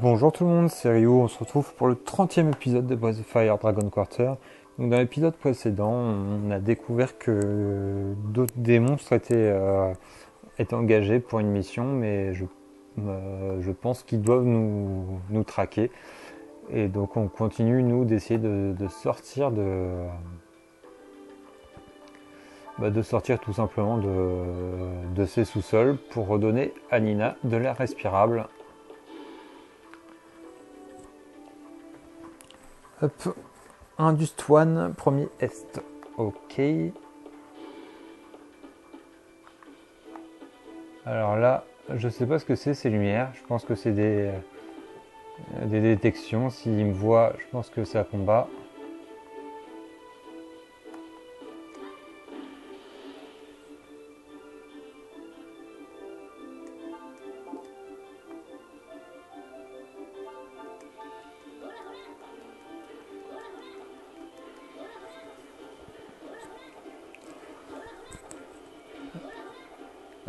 Bonjour tout le monde, c'est Rio. On se retrouve pour le 30e épisode de Breath of Fire Dragon Quarter. Dans l'épisode précédent, on a découvert que d'autres des monstres étaient, euh, étaient engagés pour une mission, mais je, euh, pense qu'ils doivent nous, traquer. Et donc on continue, nous, d'essayer de, sortir de, bah, de sortir tout simplement de ces sous-sols pour redonner à Nina de l'air respirable. Hop. Indust One, premier Est. Ok. Alors là, je sais pas ce que c'est ces lumières. Je pense que c'est des, des détections. S'il me voit, je pense que c'est un combat.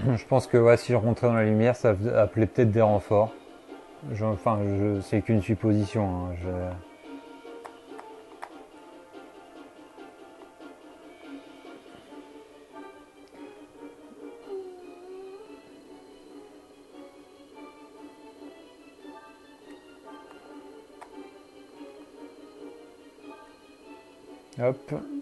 Je pense que si je rentrais dans la lumière, ça appelait peut-être des renforts. Enfin, je, c'est qu'une supposition. Hein. Hop.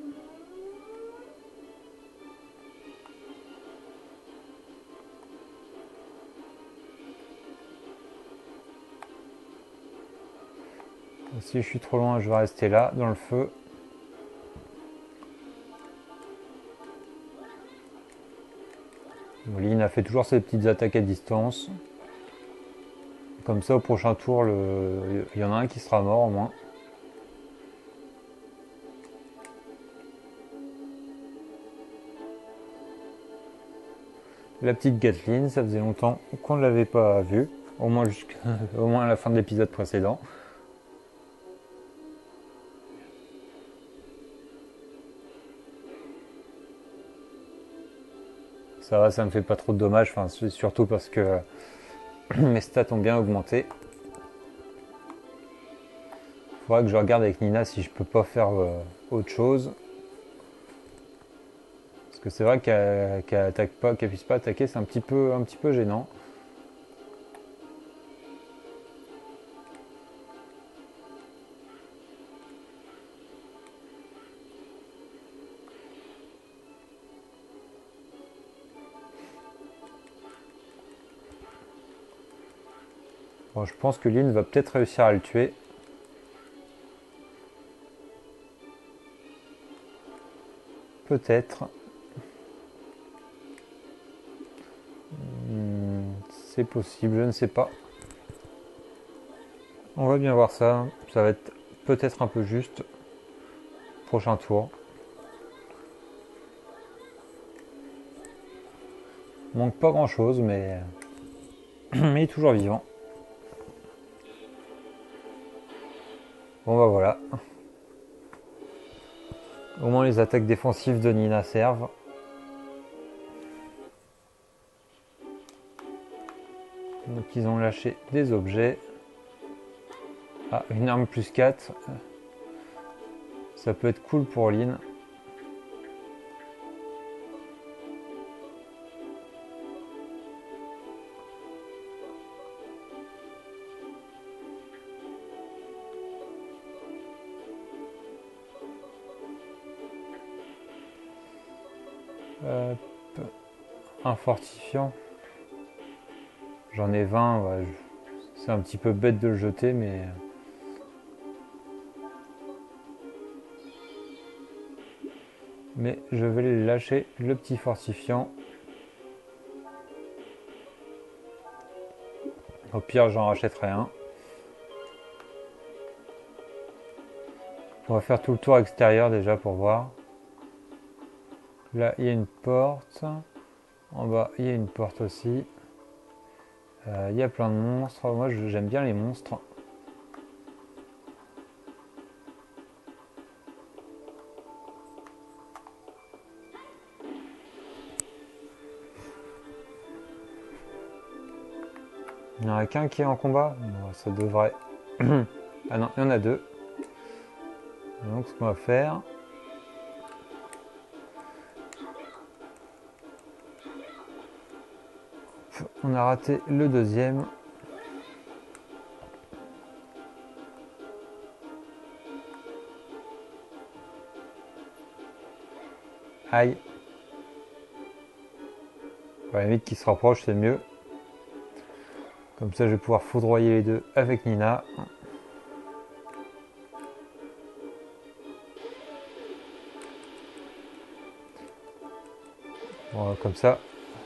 Si je suis trop loin, je vais rester là, dans le feu. Lynn a fait toujours ses petites attaques à distance. Comme ça, au prochain tour, il y en a un qui sera mort au moins. La petite Gatling, ça faisait longtemps qu'on ne l'avait pas vue, au moins, au moins à la fin de l'épisode précédent. Ça va, ça me fait pas trop de dommages, enfin, surtout parce que mes stats ont bien augmenté. Faudra que je regarde avec Nina si je peux pas faire euh, autre chose. Parce que c'est vrai qu'elle attaque pas, qu'elle puisse pas attaquer, c'est un un petit peu gênant. Bon, je pense que Lynn va peut-être réussir à le tuer. Peut-être. Hmm, c'est possible, je ne sais pas. On va bien voir ça. Ça va être peut-être un peu juste. Prochain tour. Manque pas grand chose, mais, mais il est toujours vivant. Bon bah voilà. Au moins les attaques défensives de Nina servent. Donc ils ont lâché des objets. Ah, une arme plus 4. Ça peut être cool pour Lynn. Un fortifiant. J'en ai 20, c'est un petit peu bête de le jeter, mais... Mais je vais lâcher le petit fortifiant. Au pire, j'en rachèterai un. On va faire tout le tour extérieur déjà pour voir. Là, il y a une porte. En bas, il y a une porte aussi. Euh, il y a plein de monstres. Moi, j'aime bien les monstres. en a qu'un qui est en combat. ça devrait. ah non, il y en a deux. Donc ce qu'on va faire. On a raté le deuxième. Aïe. À la limite qui se rapproche, c'est mieux. Comme ça, je vais pouvoir foudroyer les deux avec Nina. Comme ça,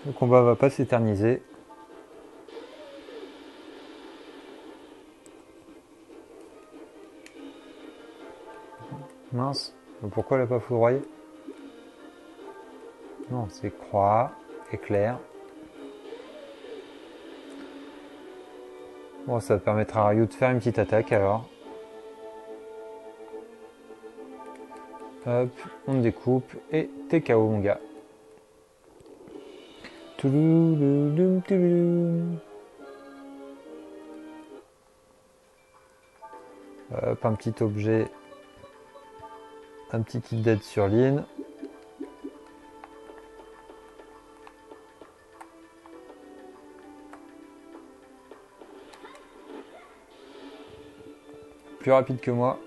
le combat va pas s'éterniser. Mince, pourquoi elle n'a pas foudroyé? Non, c'est croix, éclair. Bon, ça permettra à Ryu de faire une petite attaque alors. Hop, on découpe et TKO mon gars. Hop, un petit objet, un petit kit d'aide sur ligne. Plus rapide que moi.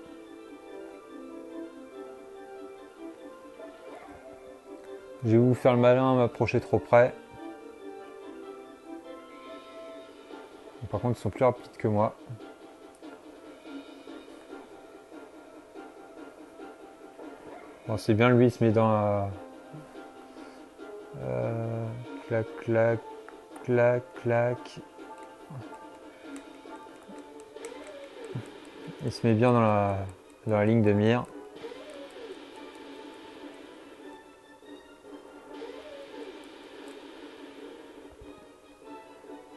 Je vais vous faire le malin à m'approcher trop près. Par contre, ils sont plus rapides que moi. Bon, c'est bien, lui, il se met dans la... Euh, clac, clac, clac, clac. Il se met bien dans la, dans la ligne de mire.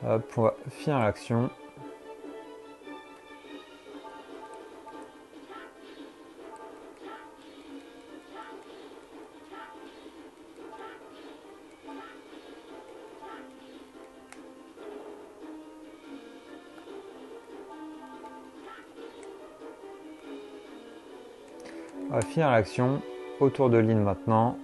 Hop, on va finir l'action. Finir l'action autour de l'île maintenant.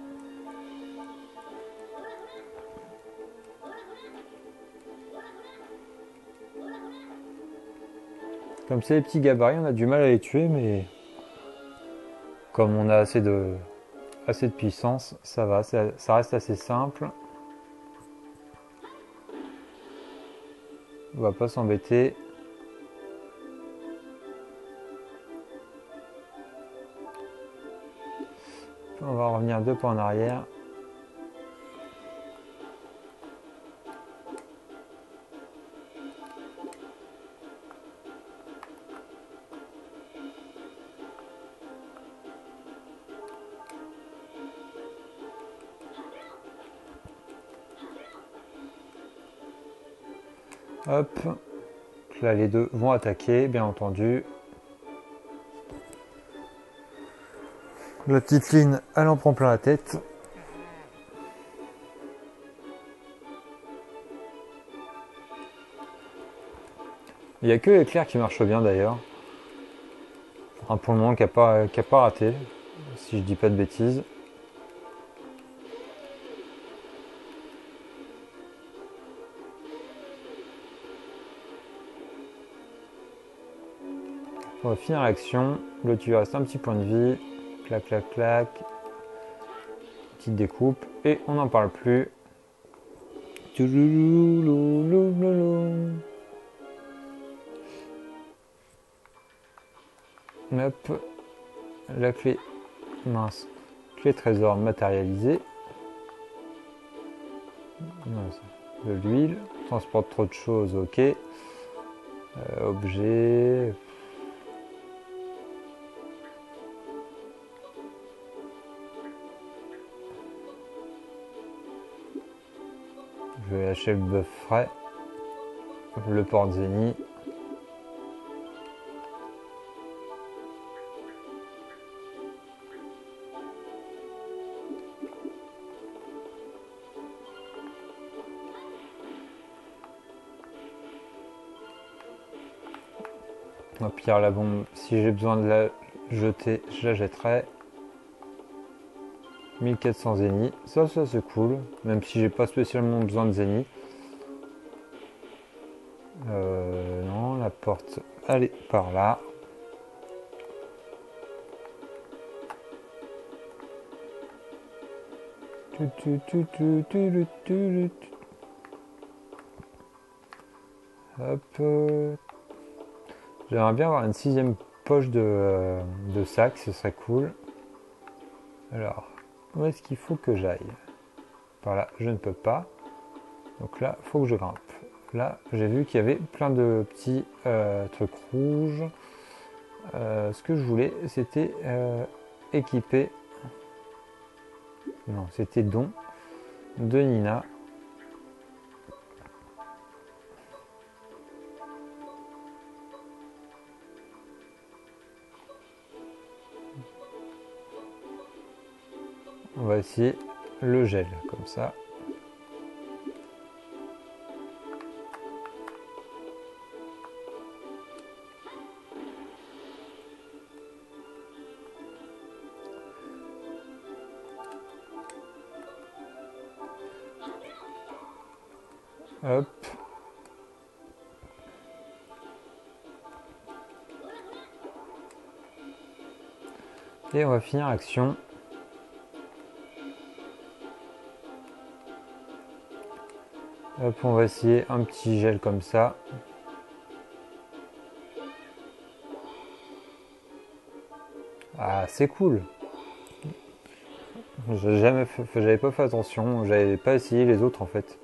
Comme c'est les petits gabarits, on a du mal à les tuer, mais comme on a assez de, puissance, ça va, ça, reste assez simple. On va pas s'embêter. On va revenir deux pas en arrière. Hop. Là, les deux vont attaquer, bien entendu. La petite ligne, elle en prend plein la tête. Il n'y a que l'éclair qui marche bien d'ailleurs. pour le moment, qui n'a pas, pas raté, si je dis pas de bêtises. On va finir l'action. Là, tu reste un petit point de vie. Clac, clac, clac. Petite découpe. Et on n'en parle plus. Hop. La clé. Mince. Clé trésor matérialisée. De l'huile. Transporte trop de choses, ok. Euh, objet. Je vais lâcher le bœuf frais, le. On va pire la bombe. Si j'ai besoin de la jeter, je la jetterai. 1400 zénith. Ça, ça c'est cool. Même si j'ai pas spécialement besoin de zénith. Euh, non, la porte, elle est par là. Hop. J'aimerais bien avoir une sixième poche de, de sac, ce serait cool. Alors, où est-ce qu'il faut que j'aille? Par là, je ne peux pas. Donc là, faut que je grimpe. Là, j'ai vu qu'il y avait plein de petits euh, trucs rouges. Euh, ce que je voulais, c'était euh, équiper. Non, c'était don de Nina. Va essayer le gel comme ça. Hop. Et on va finir action. Hop, on va essayer un petit gel comme ça. Ah, c'est cool. J'avais pas fait attention, j'avais pas essayé les autres en fait.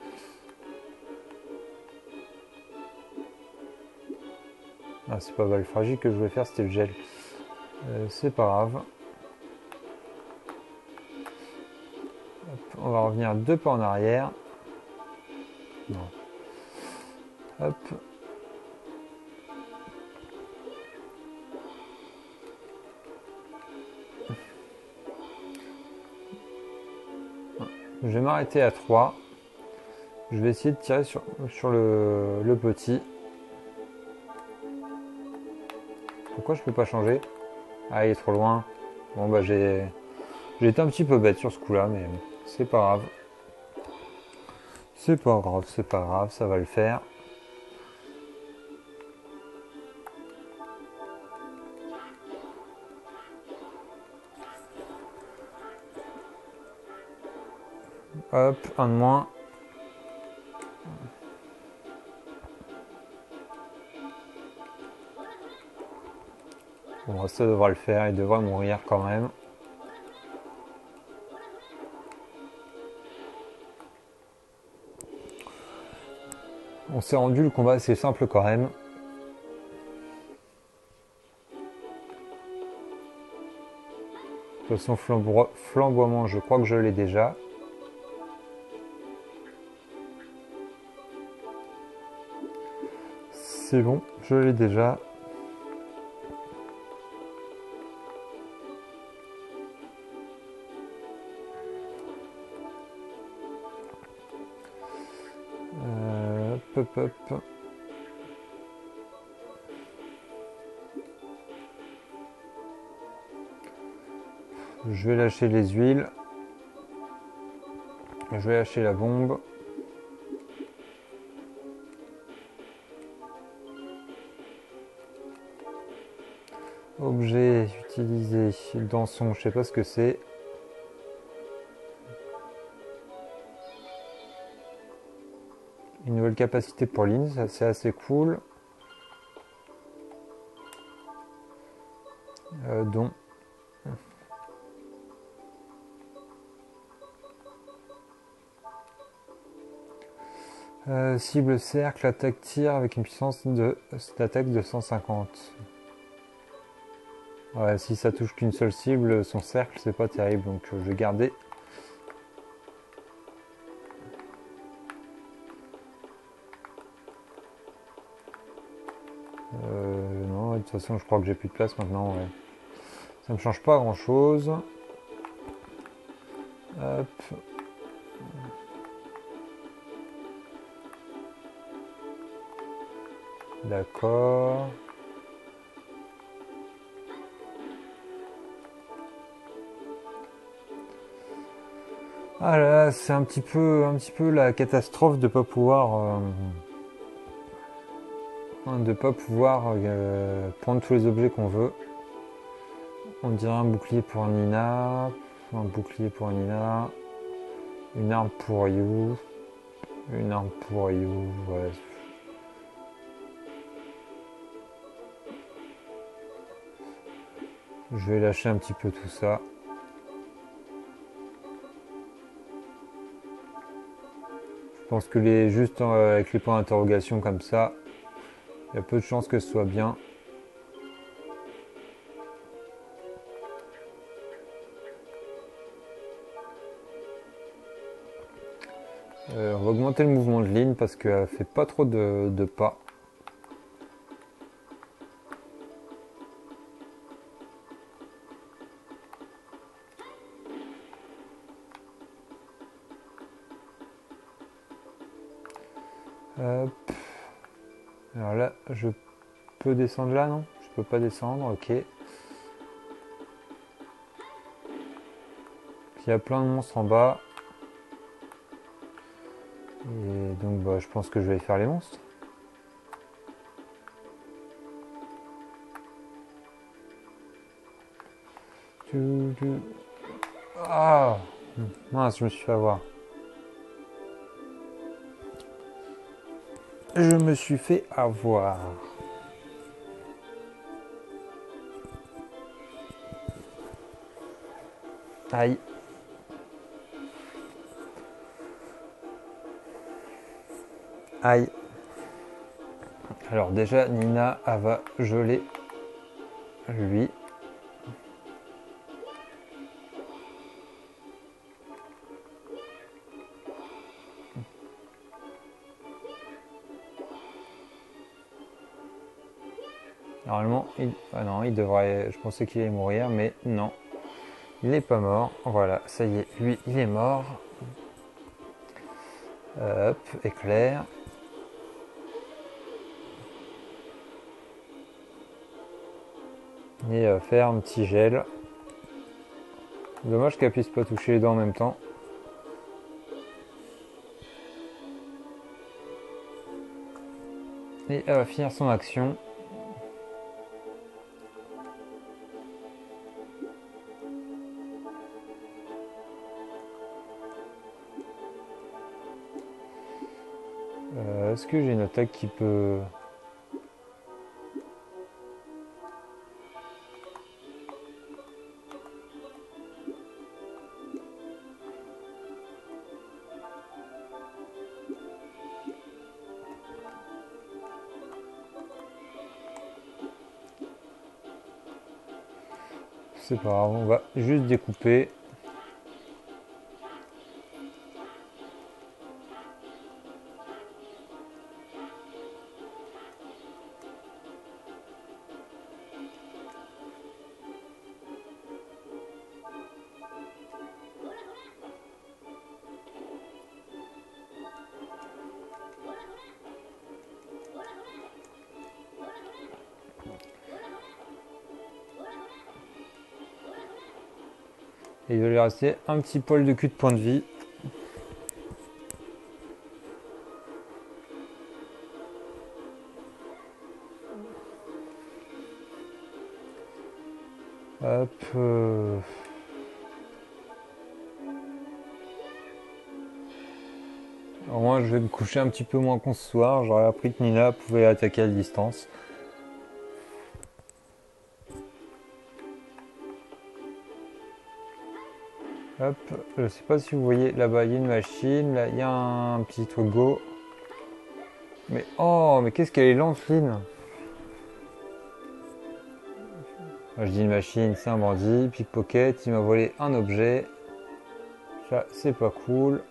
Ah, c'est pas fragile que je voulais faire, c'était le gel. Euh, c'est pas grave. on va revenir deux pas en arrière. Hop. Je vais m'arrêter à 3. Je vais essayer de tirer sur, sur le, le petit. Pourquoi je peux pas changer? Ah, il est trop loin. Bon, bah, j'ai. J'ai été un petit peu bête sur ce coup-là, mais c'est pas grave. C'est pas grave, c'est pas grave, ça va le faire. Hop, un de moins. Bon, ça devra le faire, il devra mourir quand même. On s'est rendu le combat assez simple quand même. De toute façon, flamboiement, je crois que je l'ai déjà. C'est bon, je l'ai déjà. Je vais lâcher les huiles. Je vais lâcher la bombe. Objet utilisé dans son, je sais pas ce que c'est. Capacité pour Lynn, c'est assez cool. Euh, donc. Euh, cible cercle, attaque tir avec une puissance de d'attaque de 150. Ouais, si ça touche qu'une seule cible, son cercle c'est pas terrible, donc euh, je vais garder Euh, non, de toute façon, je crois que j'ai plus de place maintenant. Ouais. Ça me change pas grand chose. D'accord. Ah là, là c'est un petit peu, un petit peu la catastrophe de pas pouvoir. Euh, de pas pouvoir euh, prendre tous les objets qu'on veut. On dirait un bouclier pour Nina, un bouclier pour Nina, une arme pour You, une arme pour You. Je vais lâcher un petit peu tout ça. Je pense que les juste euh, avec les points d'interrogation comme ça, il y a peu de chances que ce soit bien. Euh, on va augmenter le mouvement de ligne parce qu'elle fait pas trop de, de pas. Descendre là, non? Je peux pas descendre, ok. Il y a plein de monstres en bas. Et donc bah, je pense que je vais faire les monstres. Ah Mince, je me suis fait avoir. Je me suis fait avoir. Aïe. Aïe. Alors déjà, Nina, elle va geler lui. Normalement, il... Ah non, il devrait... Je pensais qu'il allait mourir, mais non. Il n'est pas mort. Voilà, ça y est, lui, il est mort. Hop, éclair. Et euh, faire un petit gel. Dommage qu'elle puisse pas toucher les dents en même temps. Et elle va finir son action. Est-ce que j'ai une attaque qui peut... C'est pas grave, on va juste découper. Un petit poil de cul de point de vie. Hop. euh. Au moins, je vais me coucher un petit peu moins con ce soir. J'aurais appris que Nina pouvait attaquer à distance. Je sais pas si vous voyez là-bas, il y a une machine, là il y a un petit truc go. Mais oh, mais qu'est-ce qu'elle est lente, Je dis une machine, c'est un bandit, pickpocket, il m'a volé un objet. Ça, c'est pas cool.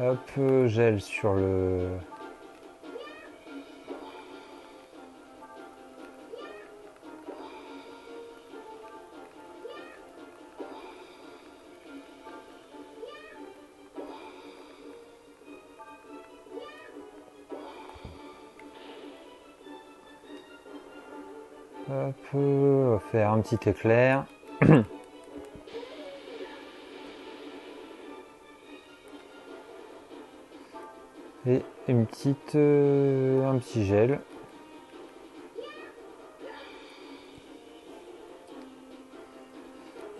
Hop, gel sur le, Va faire un petit éclair. Et une petite, euh, un petit gel.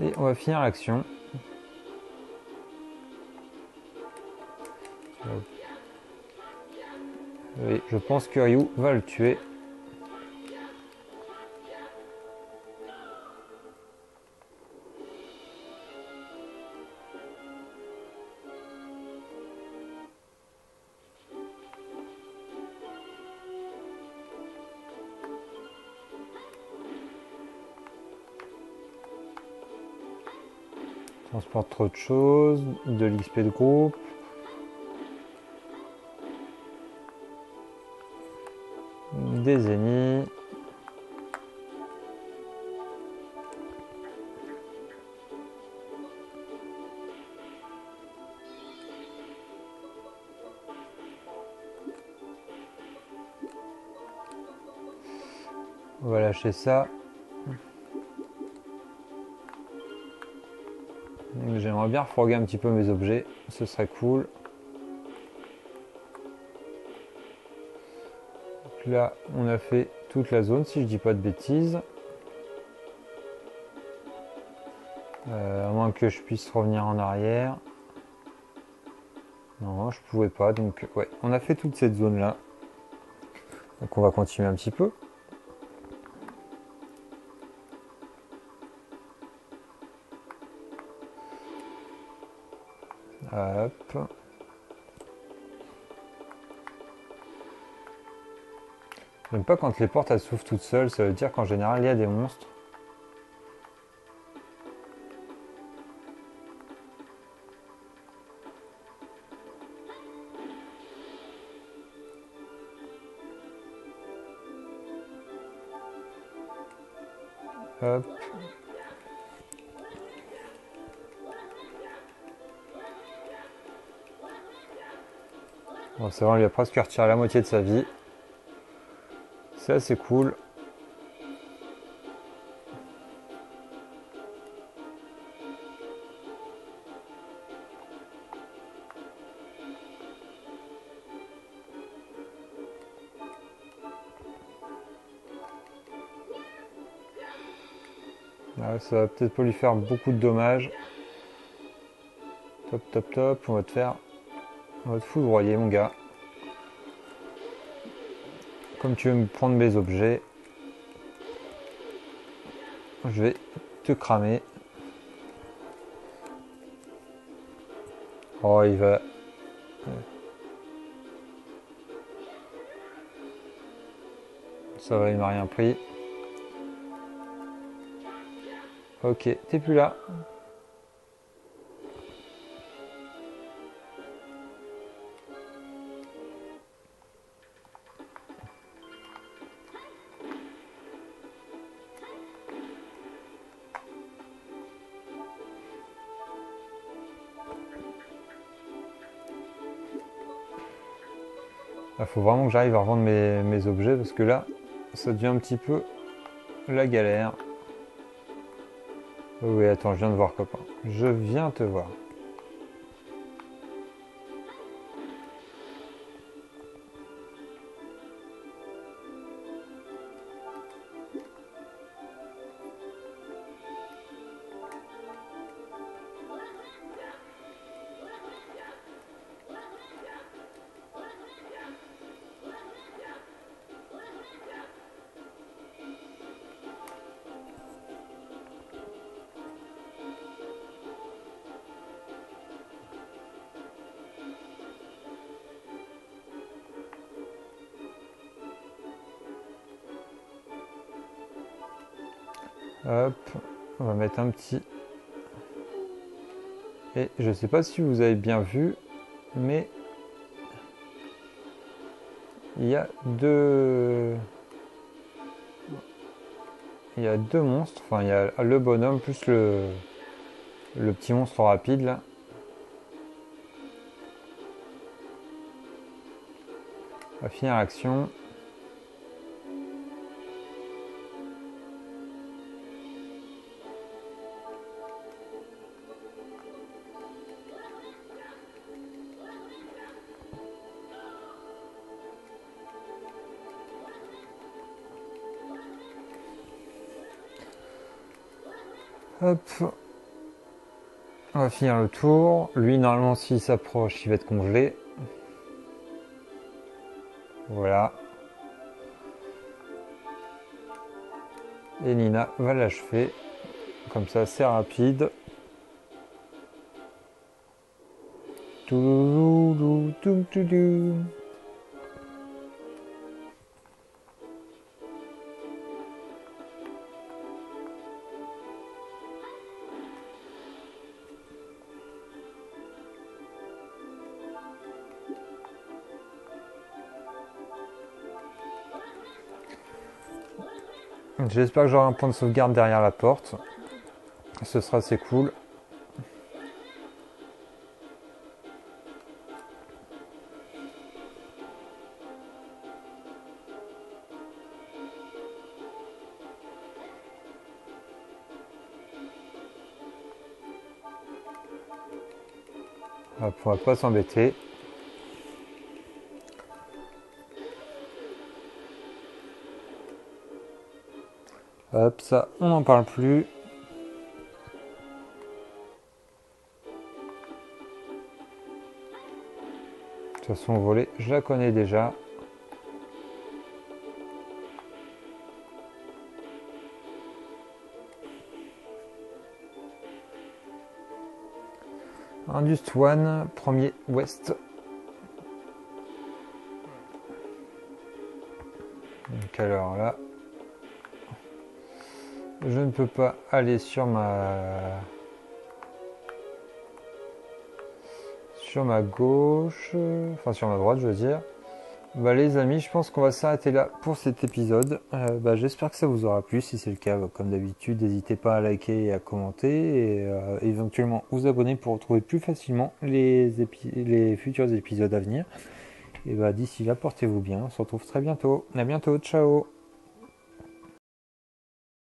Et on va finir l'action. Oui, je pense que Ryu va le tuer. Transporte trop de choses, de l'XP de groupe. Des ennemis. On va lâcher ça. J'aimerais bien refroguer un petit peu mes objets, ce serait cool. Donc là, on a fait toute la zone, si je dis pas de bêtises. Euh, à moins que je puisse revenir en arrière. Non, je pouvais pas, donc ouais, on a fait toute cette zone là. Donc on va continuer un petit peu. Hop. Pas quand les portes elles s'ouvrent toutes seules, ça veut dire qu'en général il y a des monstres. Hop. Bon, c'est vrai, on lui a presque retiré la moitié de sa vie. C'est assez cool. Ça va peut-être pas lui faire beaucoup de dommages. Top, top, top. On va te faire on va te foudroyer, mon gars. Comme tu veux me prendre mes objets, je vais te cramer. Oh, il va... Ça va, il m'a rien pris. Ok, t'es plus là. Faut vraiment que j'arrive à revendre mes, objets parce que là, ça devient un petit peu la galère. Oui, attends, je viens de voir copain. Je viens te voir. Hop, on va mettre un petit. Et je ne sais pas si vous avez bien vu, mais il y a deux. Il y a deux monstres. Enfin, il y a le bonhomme plus le, petit monstre rapide là. Va finir l'action. On va finir le tour. Lui, normalement, s'il s'approche, il va être congelé. Voilà. Et Nina va l'achever. Comme ça, c'est rapide. J'espère que j'aurai un point de sauvegarde derrière la porte. Ce sera assez cool. on va pas s'embêter. Hop, ça, on n'en parle plus. De toute façon, voler, je la connais déjà. Indus One, premier ouest. Donc alors là, je ne peux pas aller sur ma sur ma gauche, enfin sur ma droite, je veux dire. Bah les amis, je pense qu'on va s'arrêter là pour cet épisode. Euh, bah, J'espère que ça vous aura plu. Si c'est le cas, bah, comme d'habitude, n'hésitez pas à liker et à commenter et euh, éventuellement vous abonner pour retrouver plus facilement les, futurs épisodes à venir. Et bah d'ici là, portez-vous bien. On se retrouve très bientôt. À bientôt. Ciao